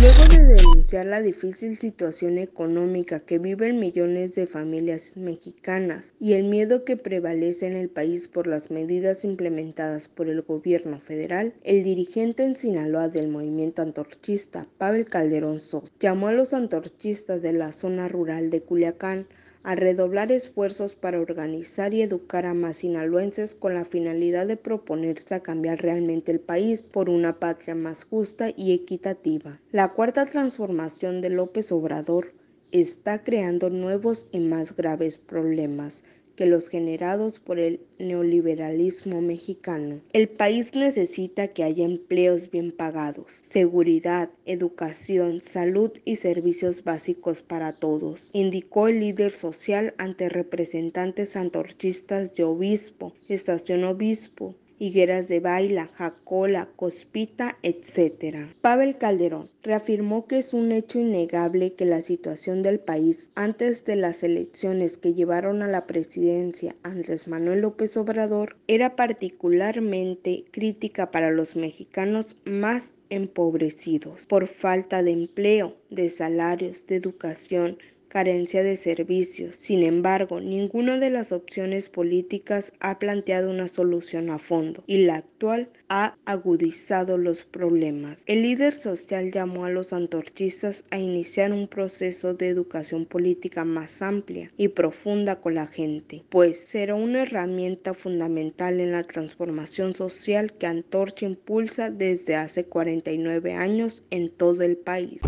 Luego de denunciar la difícil situación económica que viven millones de familias mexicanas y el miedo que prevalece en el país por las medidas implementadas por el gobierno federal, el dirigente en Sinaloa del movimiento antorchista, Pavel Calderón Sos, llamó a los antorchistas de la zona rural de Culiacán a redoblar esfuerzos para organizar y educar a más sinaloenses con la finalidad de proponerse a cambiar realmente el país por una patria más justa y equitativa. La cuarta transformación de López Obrador está creando nuevos y más graves problemas que los generados por el neoliberalismo mexicano. El país necesita que haya empleos bien pagados, seguridad, educación, salud y servicios básicos para todos, indicó el líder social ante representantes antorchistas de Obispo, Estación Obispo, higueras de Baila, Jacola, Cospita, etc. Pavel Calderón reafirmó que es un hecho innegable que la situación del país antes de las elecciones que llevaron a la presidencia Andrés Manuel López Obrador era particularmente crítica para los mexicanos más empobrecidos por falta de empleo, de salarios, de educación, carencia de servicios. Sin embargo, ninguna de las opciones políticas ha planteado una solución a fondo y la actual ha agudizado los problemas. El líder social llamó a los antorchistas a iniciar un proceso de educación política más amplia y profunda con la gente, pues será una herramienta fundamental en la transformación social que Antorcha impulsa desde hace 49 años en todo el país.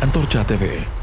Antorcha TV